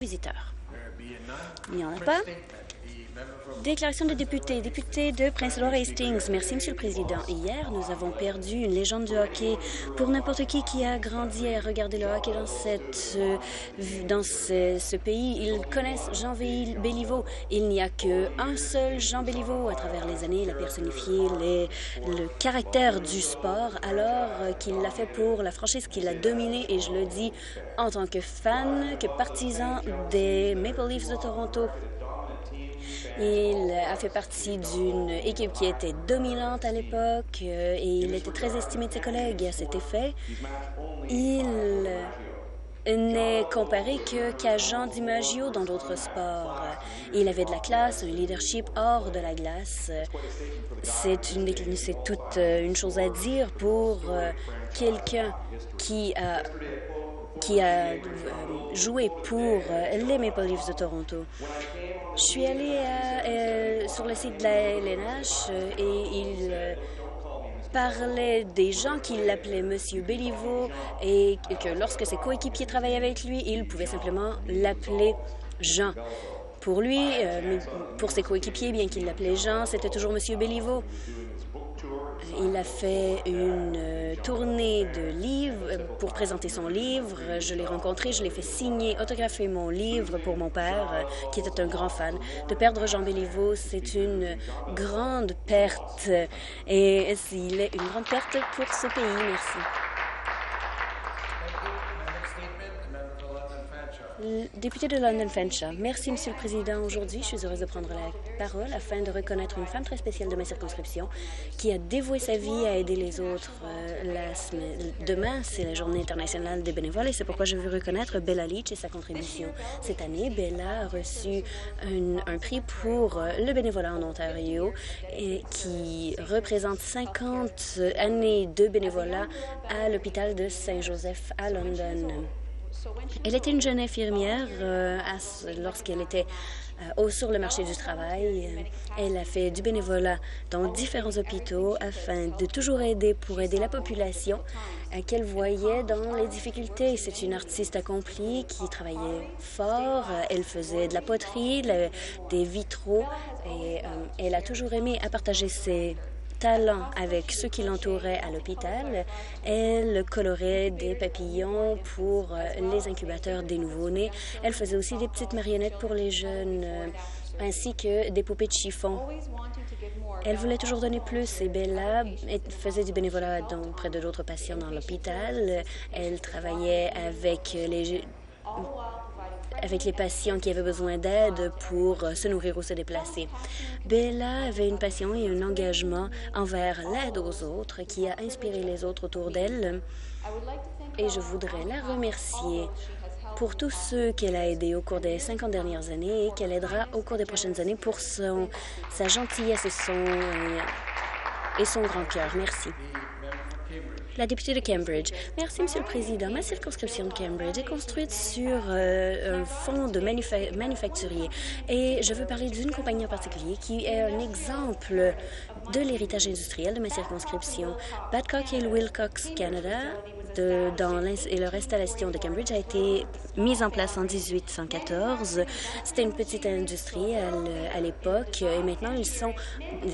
visiteurs. Il n'y en a pas? Déclaration de député. Député de Prince Edward Hastings. Merci, Monsieur le Président. Hier, nous avons perdu une légende du hockey. Pour n'importe qui qui a grandi à regarder le hockey dans, cette, euh, dans ce, pays, ils connaissent Jean Béliveau. Il n'y a qu'un seul Jean Béliveau à travers les années. Il a personnifié le caractère du sport alors euh, qu'il l'a fait pour la franchise qu'il a dominée. Et je le dis en tant que fan, que partisan des Maple Leafs de Toronto. Il a fait partie d'une équipe qui était dominante à l'époque euh, et il était très estimé de ses collègues à cet effet. Il n'est comparé que qu'à Jean DiMaggio dans d'autres sports. Il avait de la classe, un leadership hors de la glace. C'est c'est toute euh, une chose à dire pour euh, quelqu'un qui a qui a joué pour les Maple Leafs de Toronto. Je suis allée euh, sur le site de la LNH euh, et il euh, parlait des gens qui l'appelaient Monsieur Béliveau et que lorsque ses coéquipiers travaillaient avec lui, il pouvait simplement l'appeler Jean. Pour lui, pour ses coéquipiers, bien qu'il l'appelait Jean, c'était toujours Monsieur Béliveau. Il a fait une euh, tournée de livres euh, pour présenter son livre. Je l'ai rencontré, je l'ai fait signer, autographer mon livre pour mon père, euh, qui était un grand fan. De perdre Jean Béliveau, c'est une grande perte et il est une grande perte pour ce pays. Merci. Député de London. Merci, Monsieur le Président. Aujourd'hui, je suis heureuse de prendre la parole afin de reconnaître une femme très spéciale de ma circonscription qui a dévoué sa vie à aider les autres. Euh. Demain, c'est la Journée internationale des bénévoles et c'est pourquoi je veux reconnaître Bella Leach et sa contribution. Cette année, Bella a reçu un, un prix pour euh, le bénévolat en Ontario et qui représente 50 années de bénévolat à l'hôpital de Saint-Joseph à London. Elle était une jeune infirmière euh, lorsqu'elle était euh, sur le marché du travail. Elle a fait du bénévolat dans différents hôpitaux afin de toujours aider pour aider la population euh, qu'elle voyait dans les difficultés. C'est une artiste accomplie qui travaillait fort. Elle faisait de la poterie, des vitraux et elle a toujours aimé partager ses talent avec ceux qui l'entouraient à l'hôpital. Elle colorait des papillons pour euh, les incubateurs des nouveau-nés. Elle faisait aussi des petites marionnettes pour les jeunes euh, ainsi que des poupées de chiffon. Elle voulait toujours donner plus et Bella faisait du bénévolat auprès de d'autres patients dans l'hôpital. Elle travaillait avec les avec les patients qui avaient besoin d'aide pour euh, se nourrir ou se déplacer. Bella avait une passion et un engagement envers l'aide aux autres qui a inspiré les autres autour d'elle. Et je voudrais la remercier pour tous ceux qu'elle a aidés au cours des 50 dernières années et qu'elle aidera au cours des prochaines années pour son, sa gentillesse et son, et son grand cœur. Merci. La députée de Cambridge. Merci, Monsieur le Président. Ma circonscription de Cambridge est construite sur euh, un fonds de manufacturier et je veux parler d'une compagnie en particulier qui est un exemple de l'héritage industriel de ma circonscription. Badcock et Wilcox Canada de, dans et leur installation de Cambridge a été mise en place en 1814. C'était une petite industrie à l'époque et maintenant ils sont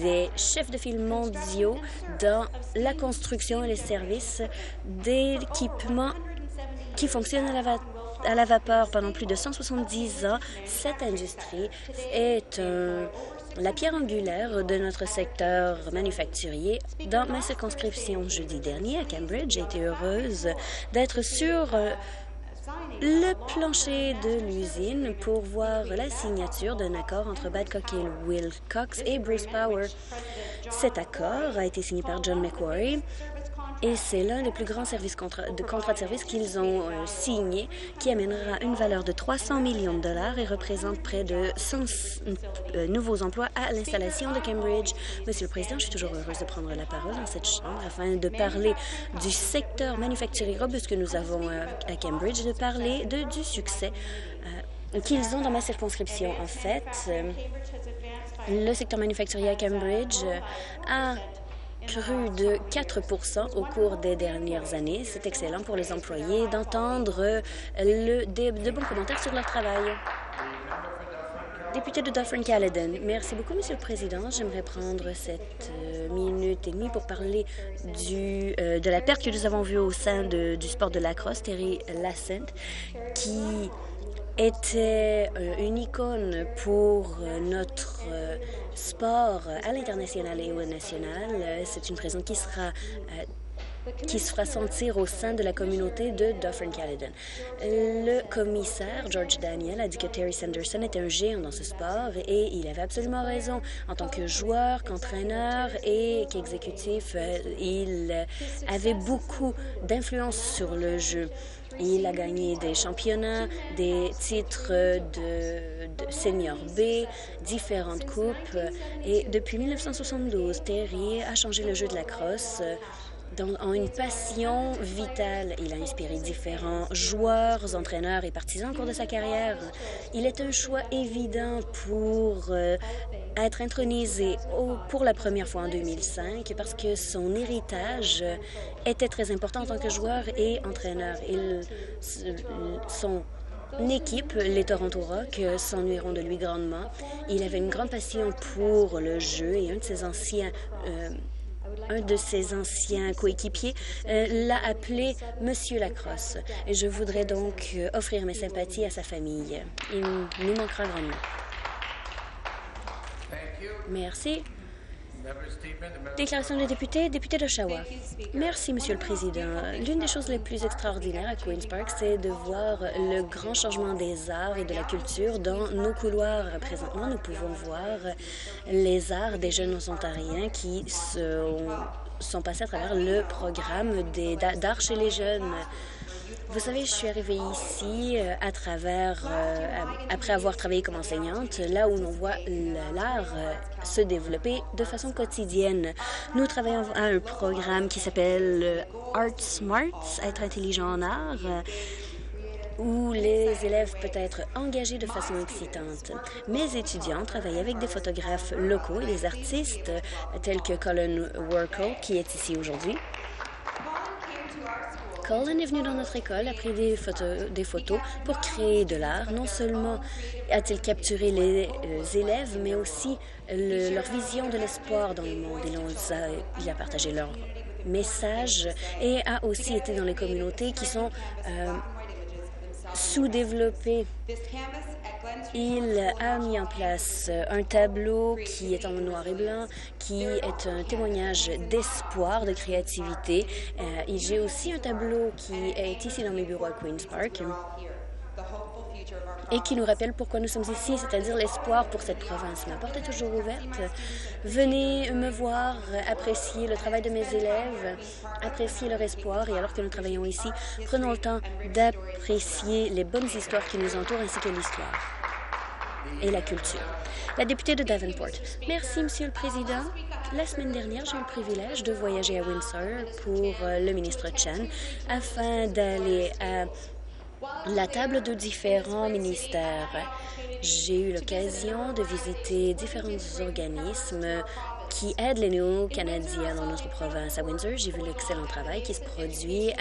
des chefs de file mondiaux dans la construction et les services d'équipements qui fonctionnent à la, à la vapeur pendant plus de 170 ans. Cette industrie est un la pierre angulaire de notre secteur manufacturier dans ma circonscription jeudi dernier à Cambridge. J'ai été heureuse d'être sur euh, le plancher de l'usine pour voir la signature d'un accord entre Badcock et Wilcox et Bruce Power. Cet accord a été signé par John McQuarrie et c'est l'un des plus grands services de contrats de service qu'ils ont euh, signé, qui amènera une valeur de 300 millions de dollars et représente près de 100 euh, nouveaux emplois à l'installation de Cambridge. Monsieur le Président, je suis toujours heureuse de prendre la parole dans cette Chambre afin de parler du secteur manufacturier robuste que nous avons euh, à Cambridge, de parler de, du succès qu'ils ont dans ma circonscription. En fait, le secteur manufacturier à Cambridge a cru de 4% au cours des dernières années. C'est excellent pour les employés d'entendre le, de bons commentaires sur leur travail. Député de Dufferin-Caledon, merci beaucoup, Monsieur le Président. J'aimerais prendre cette euh, minute et demie pour parler du, euh, de la perte que nous avons vue au sein du sport de lacrosse, Terry Lassent, qui était euh, une icône pour notre sport à l'international et au national. C'est une présence qui sera qui se fera sentir au sein de la communauté de Dufferin-Caledon. Le commissaire George Daniel a dit que Terry Sanderson était un géant dans ce sport et il avait absolument raison. En tant que joueur, qu'entraîneur et qu'exécutif, euh, il avait beaucoup d'influence sur le jeu. Il a gagné des championnats, des titres de, senior B, différentes coupes. Et depuis 1972, Terry a changé le jeu de la crosse ont une passion vitale. Il a inspiré différents joueurs, entraîneurs et partisans au cours de sa carrière. Il est un choix évident pour euh, être intronisé pour la première fois en 2005 parce que son héritage était très important en tant que joueur et entraîneur. Il, son équipe, les Toronto Rock, s'ennuieront de lui grandement. Il avait une grande passion pour le jeu et un de ses anciens euh, un de ses anciens coéquipiers euh, l'a appelé Monsieur Lacrosse. Et je voudrais donc euh, offrir mes sympathies à sa famille. Il nous manquera grandement. Merci. Déclaration des députés, député d'Oshawa. Merci, Monsieur le Président. L'une des choses les plus extraordinaires à Queen's Park, c'est de voir le grand changement des arts et de la culture dans nos couloirs. Présentement, nous pouvons voir les arts des jeunes ontariens qui sont, sont passés à travers le programme d'art chez les jeunes. Vous savez, je suis arrivée ici euh, à travers, euh, après avoir travaillé comme enseignante, là où l'on voit l'art euh, se développer de façon quotidienne. Nous travaillons à un programme qui s'appelle Art Smarts, être intelligent en art où les élèves peuvent être engagés de façon excitante. Mes étudiants travaillent avec des photographes locaux et des artistes tels que Colin Worko, qui est ici aujourd'hui, Colin est venu dans notre école, a pris des photos, des photos pour créer de l'art. Non seulement a-t-il capturé les euh, élèves, mais aussi leur vision de l'espoir dans le monde. Il a, a partagé leur message et a aussi été dans les communautés qui sont euh, sous-développées. Il a mis en place un tableau qui est en noir et blanc, qui est un témoignage d'espoir, de créativité. Euh, J'ai aussi un tableau qui est ici dans mes bureaux à Queen's Park et qui nous rappelle pourquoi nous sommes ici, c'est-à-dire l'espoir pour cette province. Ma porte est toujours ouverte. Venez me voir, apprécier le travail de mes élèves, apprécier leur espoir. Et alors que nous travaillons ici, prenons le temps d'apprécier les bonnes histoires qui nous entourent ainsi que l'histoire et la culture. La députée de Davenport. Merci, Monsieur le Président. La semaine dernière, j'ai eu le privilège de voyager à Windsor pour euh, le ministre Chen afin d'aller à la table de différents ministères. J'ai eu l'occasion de visiter différents organismes qui aident les néo-canadiens dans notre province. À Windsor, j'ai vu l'excellent travail qui se produit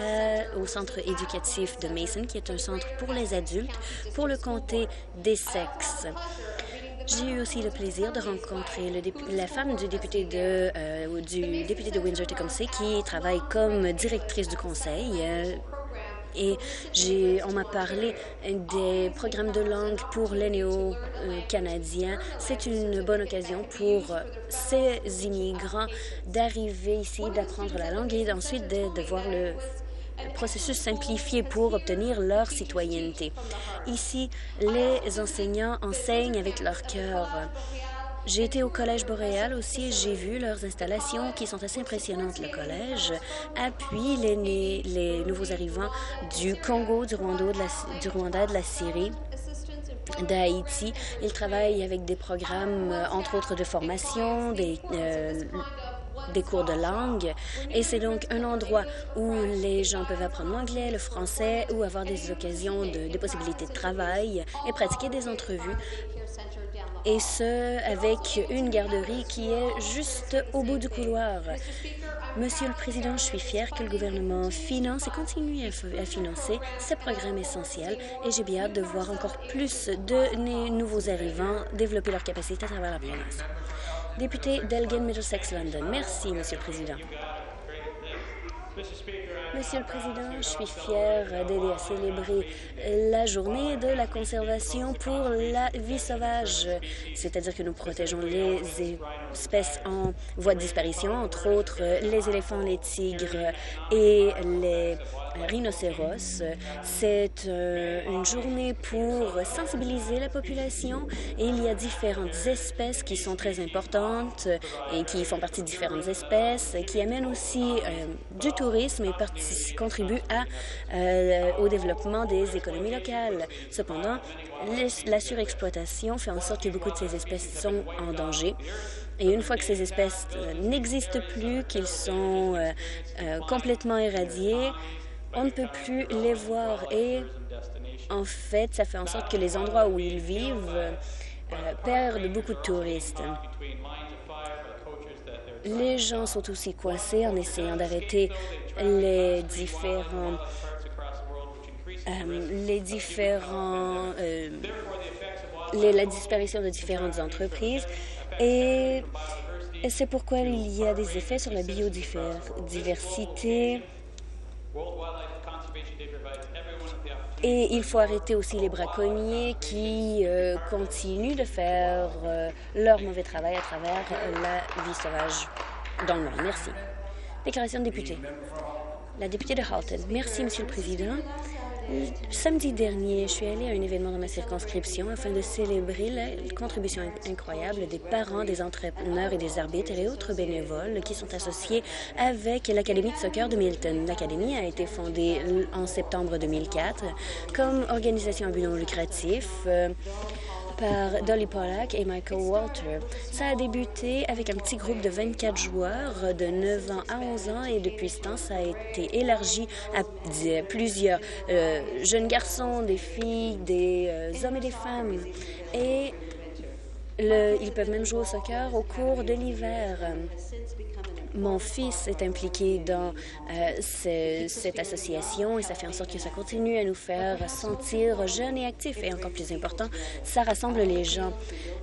au centre éducatif de Mason, qui est un centre pour les adultes, pour le comté des sexes. J'ai eu aussi le plaisir de rencontrer la femme du député de, euh, du député de Windsor-Tecumseh qui travaille comme directrice du conseil. Euh, et on m'a parlé des programmes de langue pour les néo-canadiens. C'est une bonne occasion pour ces immigrants d'arriver ici, d'apprendre la langue et ensuite de, de voir le processus simplifié pour obtenir leur citoyenneté. Ici, les enseignants enseignent avec leur cœur. J'ai été au Collège boréal aussi j'ai vu leurs installations qui sont assez impressionnantes. Le collège appuie les, les nouveaux arrivants du Congo, du Rwanda, de la, du Rwanda, de la Syrie d'Haïti. Ils travaillent avec des programmes, euh, entre autres, de formation, des, euh, des cours de langue. Et c'est donc un endroit où les gens peuvent apprendre l'anglais, le français ou avoir des occasions, de, des possibilités de travail et pratiquer des entrevues et ce, avec une garderie qui est juste au bout du couloir. Monsieur le Président, je suis fier que le gouvernement finance et continue à, financer ces programmes essentiels et j'ai bien hâte de voir encore plus de nouveaux arrivants développer leurs capacités à travers la province. Député d'Elgin Middlesex London. Merci, Monsieur le Président. Monsieur le Président, je suis fier d'aider à célébrer la journée de la conservation pour la vie sauvage, c'est-à-dire que nous protégeons les espèces en voie de disparition, entre autres les éléphants, les tigres et les rhinocéros. C'est euh, une journée pour sensibiliser la population et il y a différentes espèces qui sont très importantes et qui font partie de différentes espèces, qui amènent aussi euh, du tourisme et contribuent à, euh, au développement des économies locales. Cependant, la surexploitation fait en sorte que beaucoup de ces espèces sont en danger. Et une fois que ces espèces n'existent plus, qu'ils sont complètement éradiés, on ne peut plus les voir. Et en fait, ça fait en sorte que les endroits où ils vivent euh, perdent beaucoup de touristes. Les gens sont aussi coincés en essayant d'arrêter les différents euh, les différents euh, la disparition de différentes entreprises. Et c'est pourquoi il y a des effets sur la biodiversité et il faut arrêter aussi les braconniers qui euh, continuent de faire euh, leur mauvais travail à travers la vie sauvage dans le monde. Merci. Déclaration de député. La députée de Halton. Merci, Monsieur le Président. Samedi dernier, je suis allée à un événement dans ma circonscription afin de célébrer la contribution incroyable des parents, des entraîneurs et des arbitres et autres bénévoles qui sont associés avec l'Académie de soccer de Milton. L'Académie a été fondée en septembre 2004 comme organisation à but non lucratif. Euh, par Dolly Pollack et Michael Walter. Ça a débuté avec un petit groupe de 24 joueurs de 9 ans à 11 ans et depuis ce temps, ça a été élargi à plusieurs euh, jeunes garçons, des filles, des euh, hommes et des femmes. Et ils peuvent même jouer au soccer au cours de l'hiver. Mon fils est impliqué dans euh, cette association et ça fait en sorte que ça continue à nous faire sentir jeunes et actifs. Et encore plus important, ça rassemble les gens.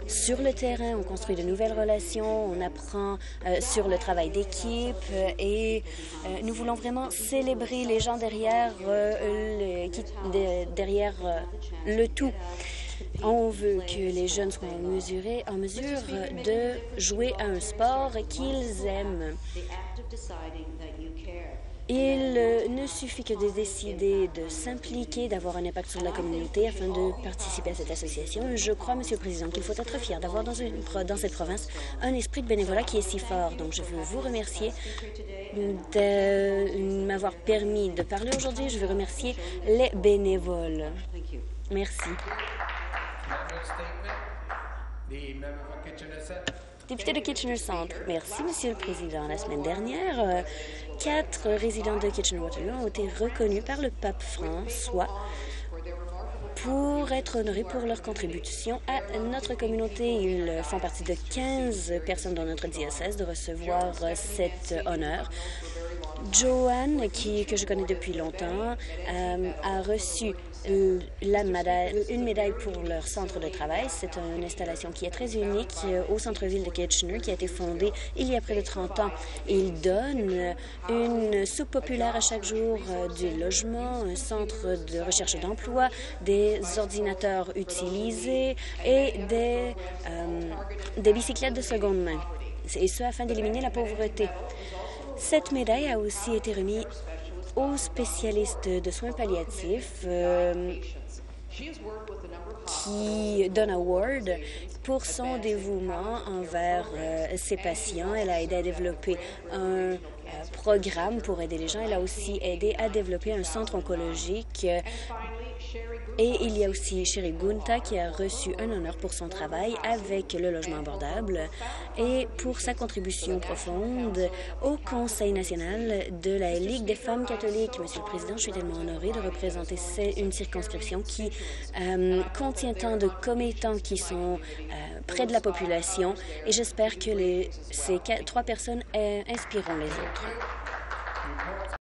Sur le terrain, on construit de nouvelles relations, on apprend euh, sur le travail d'équipe et euh, nous voulons vraiment célébrer les gens derrière, derrière le tout. On veut que les jeunes soient en, en mesure de jouer à un sport qu'ils aiment. Il ne suffit que de décider de s'impliquer, d'avoir un impact sur la communauté afin de participer à cette association. Je crois, Monsieur le Président, qu'il faut être fier d'avoir dans, dans, cette province un esprit de bénévolat qui est si fort. Donc, je veux vous remercier de m'avoir permis de parler aujourd'hui. Je veux remercier les bénévoles. Merci. Député de Kitchener Centre. Merci, Monsieur le Président. La semaine dernière, euh, quatre résidents de Kitchener-Waterloo ont été reconnus par le pape François pour être honorés pour leur contribution à notre communauté. Ils font partie de 15 personnes dans notre diocèse de recevoir cet honneur. Joanne, qui, que je connais depuis longtemps, euh, a reçu la une médaille pour leur centre de travail. C'est une installation qui est très unique euh, au centre-ville de Kitchener, qui a été fondée il y a près de 30 ans. Ils donnent une soupe populaire à chaque jour, euh, du logement, un centre de recherche d'emploi, des ordinateurs utilisés et des, euh, des bicyclettes de seconde main. Et ce, afin d'éliminer la pauvreté. Cette médaille a aussi été remise aux spécialistes de soins palliatifs euh, qui donne Award pour son dévouement envers euh, ses patients. Elle a aidé à développer un euh, programme pour aider les gens. Elle a aussi aidé à développer un centre oncologique Et il y a aussi Sherry Gunta qui a reçu un honneur pour son travail avec le logement abordable et pour sa contribution profonde au Conseil national de la Ligue des femmes catholiques. Monsieur le Président, je suis tellement honorée de représenter une circonscription qui euh, contient tant de commettants qui sont euh, près de la population et j'espère que ces trois personnes euh, inspireront les autres.